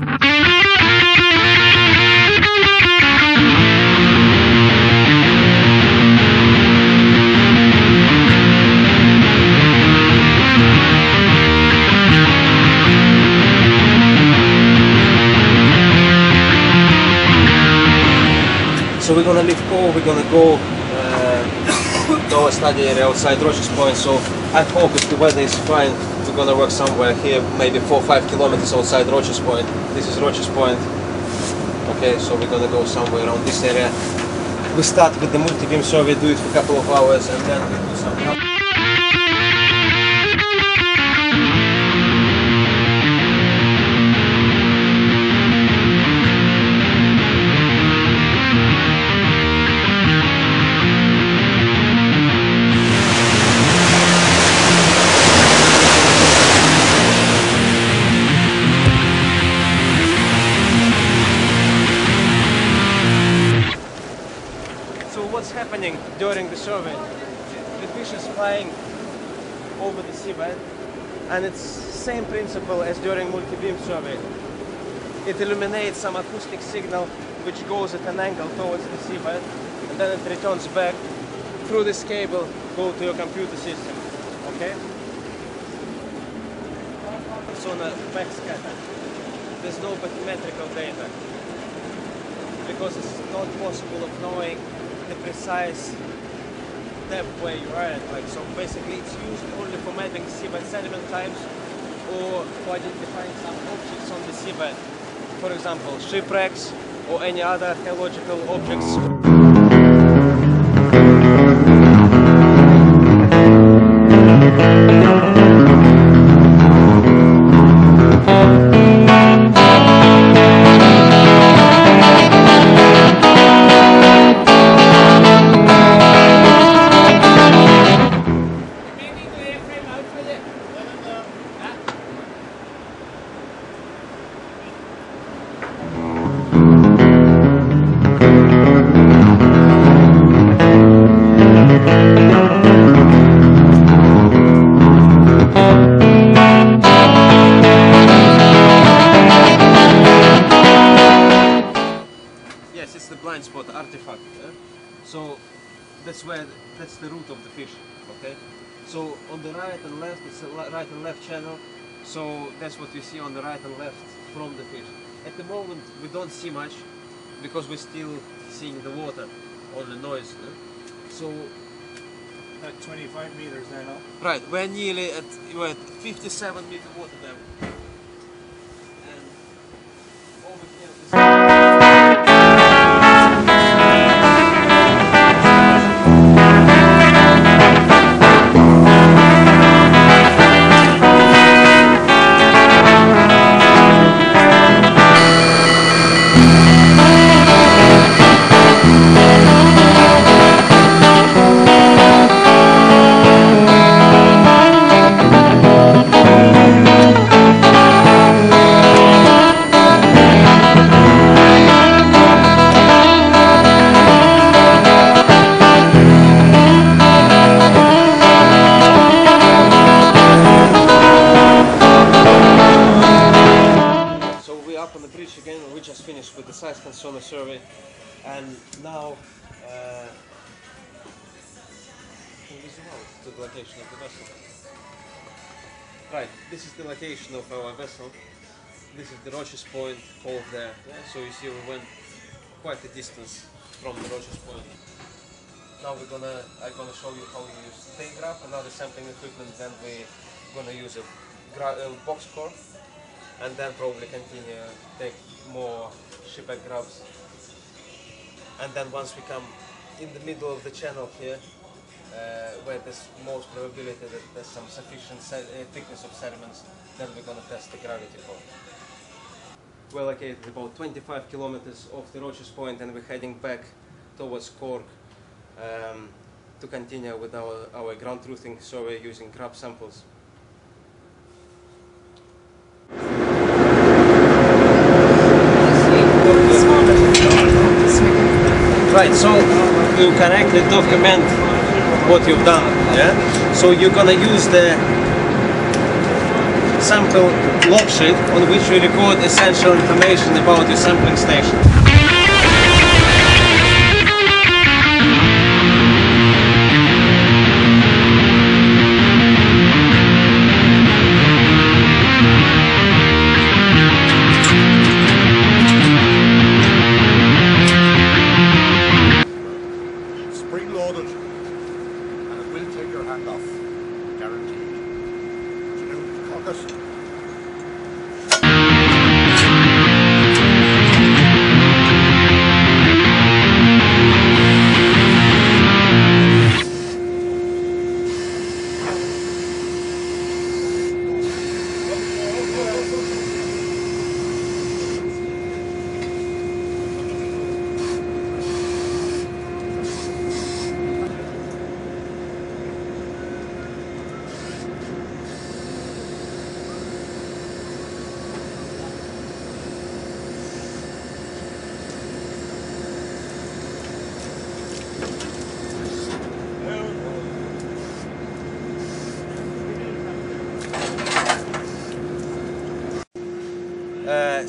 So we're gonna leave Cobh, we're gonna go uh, to our study area outside Roches Point. So I hope if the weather is fine, we're gonna work somewhere here, maybe four or five kilometers outside Roches Point. This is Roches Point. Okay, so we're gonna go somewhere around this area. We start with the multi-beam survey, do it for a couple of hours, and then we do some. Survey? The fish is flying over the seabed and it's same principle as during multi-beam survey. It illuminates some acoustic signal which goes at an angle towards the seabed and then it returns back through this cable go to your computer system. Okay? It's on a backscatter. There's no bathymetrical data because it's not possible of knowing the precise depth where you're at. Like so basically it's used only for mapping seabed sediment types or for identifying some objects on the seabed. For example, shipwrecks or any other archaeological objects. And left, it's a li- right and left channel. So that's what you see on the right and left from the fish. At the moment, we don't see much because we're still seeing the water, or the noise. So At 25 meters now. right, we're nearly at we're at 57 meter water level. And over here. The vessel. Right, this is the location of our vessel. This is the Roches Point cove there. Yeah? So you see we went quite a distance from the Roches Point. Now we're gonna I'm gonna show you how we use day grab, another sampling equipment. Then we're gonna use a uh, box core and then probably continue take more Shipek grabs and then once we come in the middle of the channel here where there's most probability that there's some sufficient se- uh, thickness of sediments then we're going to test the gravity for. we're located about 25 kilometers off the Roches Point and we're heading back towards Cork um, to continue with our, our ground truthing survey using grab samples Right, so you correctly document what you've done, yeah? So you're gonna use the sample log sheet on which we record essential information about your sampling station. Will take your hand off, guaranteed. Cock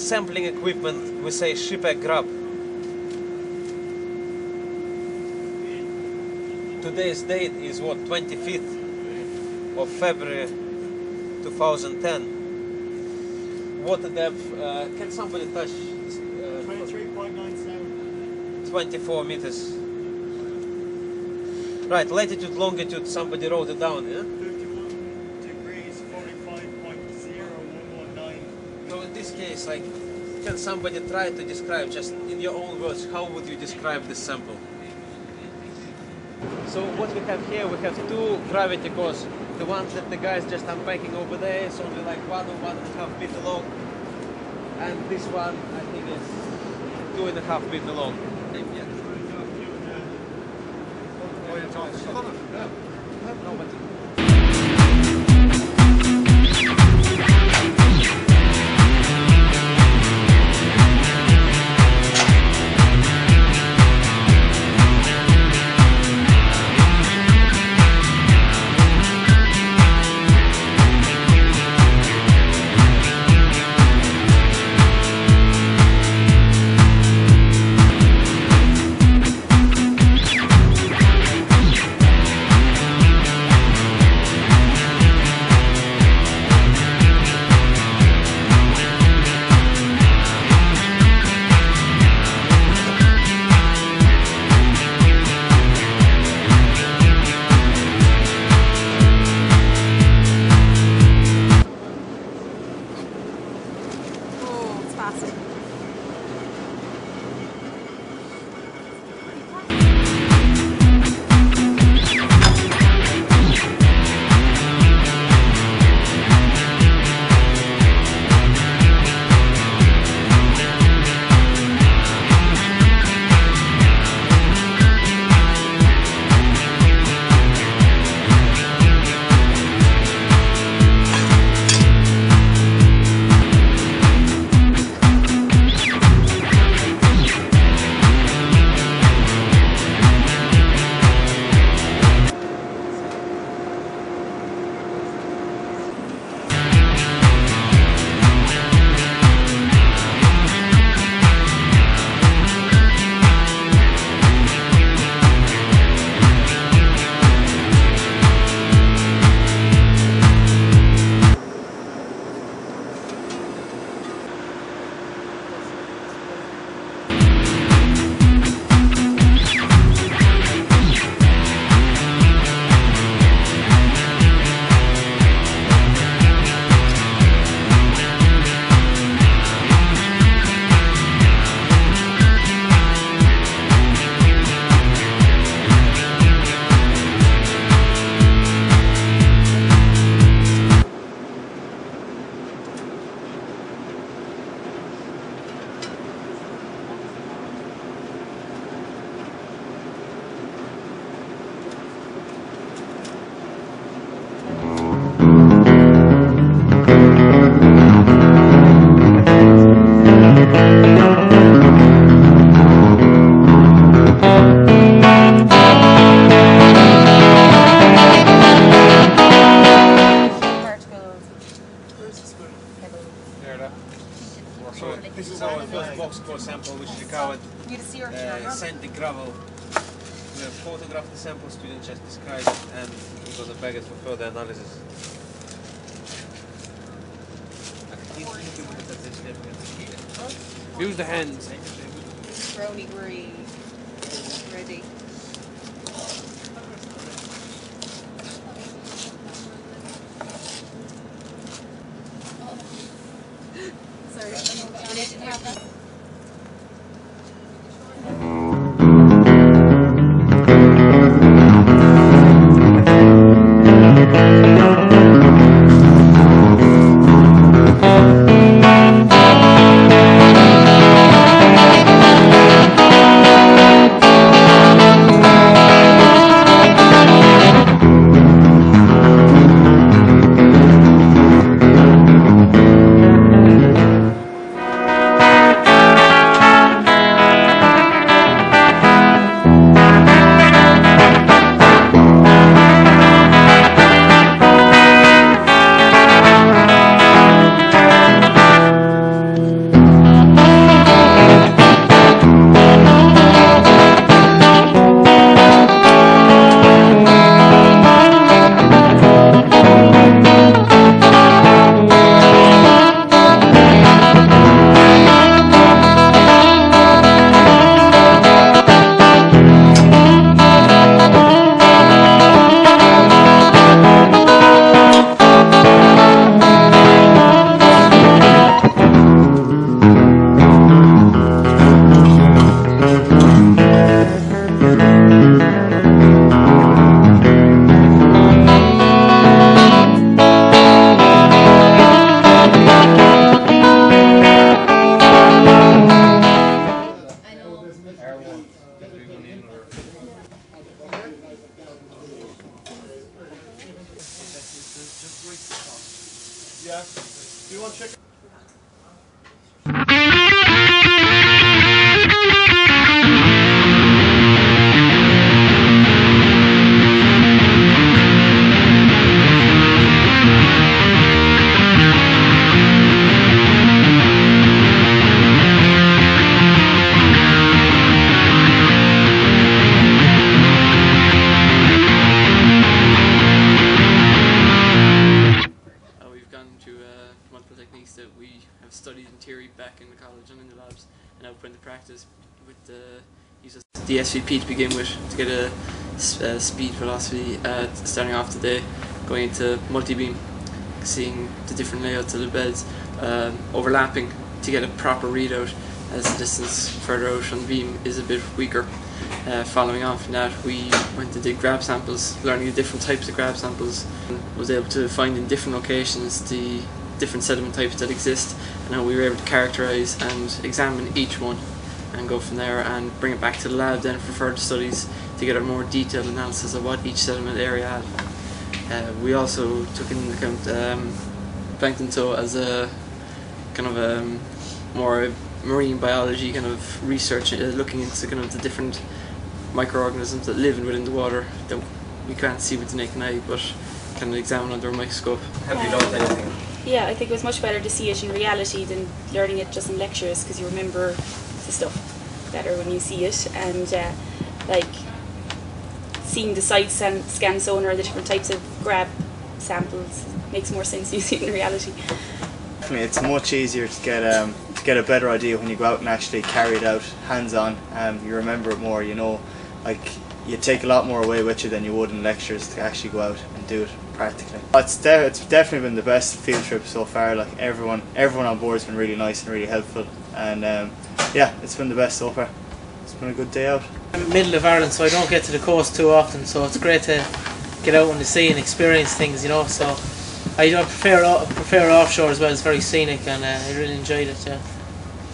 sampling equipment, we say Shipek grab. Today's date is what 25th of February 2010. Water depth, uh, can somebody touch uh, 23.97. 24 meters? Right, latitude, longitude, somebody wrote it down, yeah? 51 degrees, 45.0119. So in this case, like, can somebody try to describe, just in your own words, how would you describe this sample? So what we have here, we have two gravity cores. The ones that the guys just unpacking over there is only like one or one and a half meter long. And this one, I think is two and a half meter long. Yeah. For further. Use the hands. Brownie green. Ready. Yeah. Do you want chicken? Techniques that we have studied in theory back in the college and in the labs, and now put into practice with the use of the SVP to begin with to get a, uh speed philosophy uh, starting off today, going into multi-beam, seeing the different layouts of the beds, um, overlapping to get a proper readout as the distance further out on the beam is a bit weaker. Uh, following on from that, we went to dig grab samples, learning the different types of grab samples, and was able to find in different locations the different sediment types that exist, and how we were able to characterize and examine each one, and go from there and bring it back to the lab then for further studies to get a more detailed analysis of what each sediment area had. Uh, we also took into account um, plankton tow as a kind of um, more marine biology kind of research, uh, looking into kind of the different microorganisms that live in within the water that we can't see with the naked eye, but can examine under a microscope. Have you learned anything? Yeah, I think it was much better to see it in reality than learning it just in lectures because you remember the stuff better when you see it and uh, like seeing the side scan, scan sonar, the different types of grab samples makes more sense you see it in reality. I mean, it's much easier to get um, to get a better idea when you go out and actually carry it out hands on. Um, you remember it more. You know, like you take a lot more away with you than you would in lectures to actually go out do it practically. It's de- it's definitely been the best field trip so far. Like everyone everyone on board has been really nice and really helpful, and um, yeah, it's been the best so far. It's been a good day out. I'm middle of Ireland, so I don't get to the coast too often. So it's great to get out on the sea and experience things, you know. So I, I prefer prefer offshore as well. It's very scenic, and uh, I really enjoyed it. Yeah.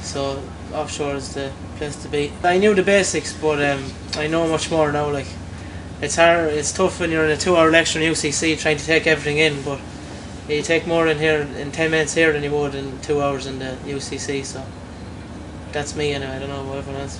So offshore is the place to be. I knew the basics, but um, I know much more now. Like it's hard, it's tough when you're in a two-hour lecture in UCC trying to take everything in, but you take more in here in ten minutes here than you would in two hours in the UCC. So that's me anyway. I don't know what everyone else.